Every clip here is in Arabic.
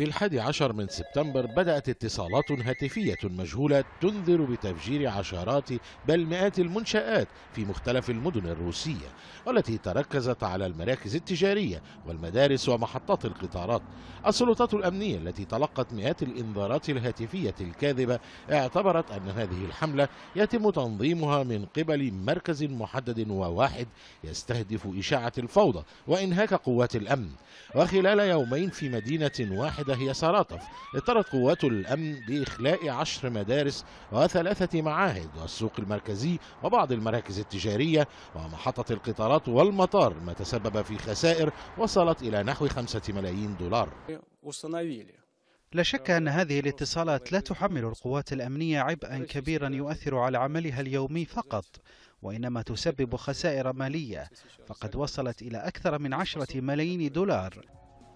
في الحادي عشر من سبتمبر بدأت اتصالات هاتفية مجهولة تنذر بتفجير عشرات بل مئات المنشآت في مختلف المدن الروسية والتي تركزت على المراكز التجارية والمدارس ومحطات القطارات. السلطات الأمنية التي تلقت مئات الإنذارات الهاتفية الكاذبة اعتبرت أن هذه الحملة يتم تنظيمها من قبل مركز محدد وواحد يستهدف إشاعة الفوضى وإنهاك قوات الأمن. وخلال يومين في مدينة واحدة هي سراتف اضطرت قوات الأمن بإخلاء عشر مدارس وثلاثة معاهد والسوق المركزي وبعض المراكز التجارية ومحطة القطارات والمطار ما تسبب في خسائر وصلت إلى نحو خمسة ملايين دولار. لا شك أن هذه الاتصالات لا تحمل القوات الأمنية عبئا كبيرا يؤثر على عملها اليومي فقط وإنما تسبب خسائر مالية فقد وصلت إلى أكثر من عشرة ملايين دولار.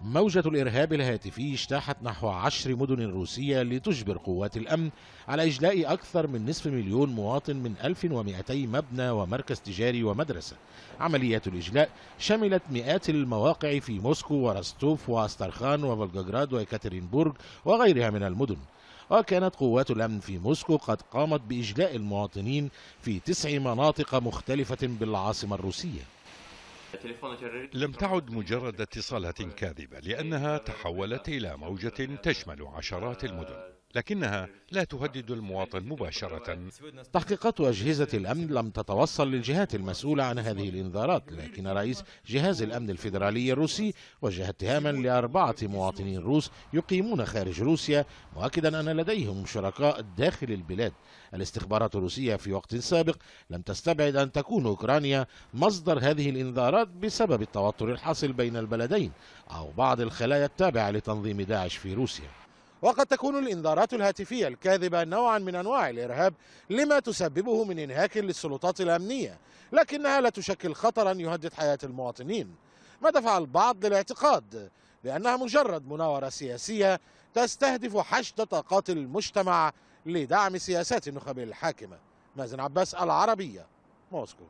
موجة الإرهاب الهاتفي اجتاحت نحو عشر مدن روسية لتجبر قوات الأمن على إجلاء أكثر من نصف مليون مواطن من 1200 مبنى ومركز تجاري ومدرسة. عملية الإجلاء شملت مئات المواقع في موسكو ورستوف وأسترخان وفولغوغراد ويكاترينبورغ وغيرها من المدن. وكانت قوات الأمن في موسكو قد قامت بإجلاء المواطنين في تسع مناطق مختلفة بالعاصمة الروسية. لم تعد مجرد اتصالات كاذبة لأنها تحولت إلى موجة تشمل عشرات المدن. لكنها لا تهدد المواطن مباشرة. تحقيقات أجهزة الأمن لم تتوصل للجهات المسؤولة عن هذه الإنذارات لكن رئيس جهاز الأمن الفيدرالي الروسي وجه اتهاما لأربعة مواطنين روس يقيمون خارج روسيا مؤكدا أن لديهم شركاء داخل البلاد. الاستخبارات الروسية في وقت سابق لم تستبعد أن تكون أوكرانيا مصدر هذه الإنذارات بسبب التوتر الحاصل بين البلدين أو بعض الخلايا التابعة لتنظيم داعش في روسيا. وقد تكون الإنذارات الهاتفية الكاذبة نوعا من أنواع الإرهاب لما تسببه من إنهاك للسلطات الأمنية لكنها لا تشكل خطرا يهدد حياة المواطنين. ما دفع البعض للاعتقاد بأنها مجرد مناورة سياسية تستهدف حشد طاقات المجتمع لدعم سياسات النخب الحاكمة. مازن عباس العربية موسكو.